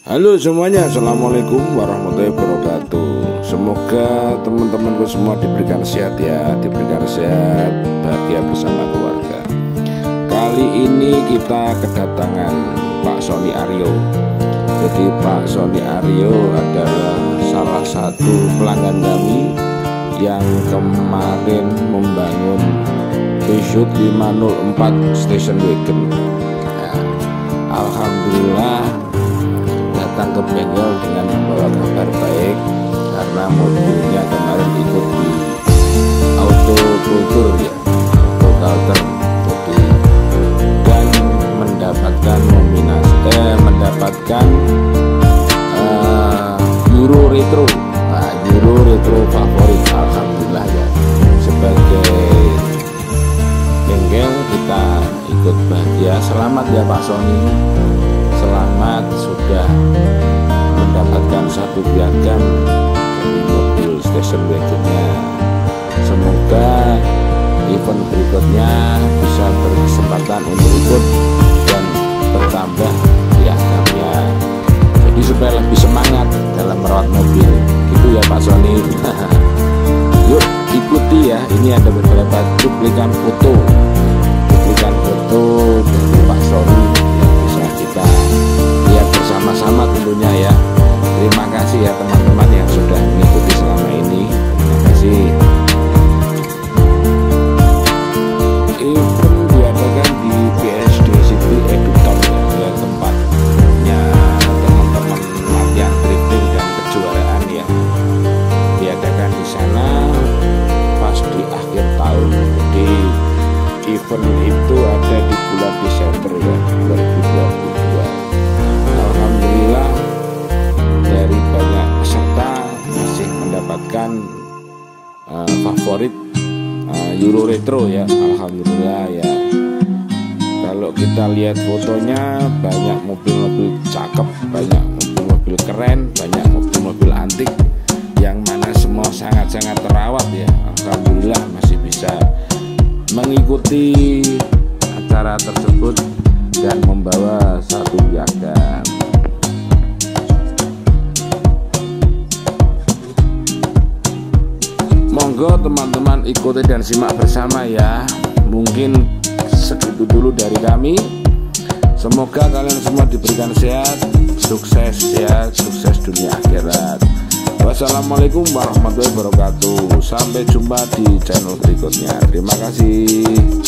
Halo semuanya, Assalamualaikum warahmatullahi wabarakatuh. Semoga teman-temanku semua diberikan sehat ya Diberikan sehat, bahagia bersama keluarga. Kali ini kita kedatangan Pak Sony Aryo. Jadi Pak Sony Aryo adalah salah satu pelanggan kami Yang kemarin membangun Peugeot 504 Station Wagon. Nah, Alhamdulillah ke bengkel dengan membawa kabar baik karena mobilnya kemarin ikut di auto kultur ya culture jadi dan mendapatkan nominasi eh, mendapatkan uh, Euro Retro. Nah, Euro Retro favorit Alhamdulillah ya. Sebagai bengkel kita ikut bahagia. Selamat ya Pak Sony selamat sudah satu piagam dari mobil station wagonnya semoga event berikutnya bisa berkesempatan untuk ikut dan bertambah piagamnya jadi supaya lebih semangat dalam merawat mobil. Itu ya Pak Sony yuk ikuti ya. Ini ada beberapa cuplikan foto. Cuplikan foto dari Pak Sony yang bisa kita lihat bersama-sama tentunya ya event itu ada di bulan Desember ya 2022 Alhamdulillah dari banyak peserta masih mendapatkan uh, favorit uh, Euro Retro ya Alhamdulillah ya. Kalau kita lihat fotonya banyak mobil-mobil cakep banyak mengikuti acara tersebut dan membawa satu piagam. Monggo teman-teman ikuti dan simak bersama ya. Mungkin segitu dulu dari kami. Semoga kalian semua diberikan sehat sukses ya sukses dunia akhirat wassalamualaikum warahmatullahi wabarakatuh. Sampai jumpa di channel berikutnya. Terima kasih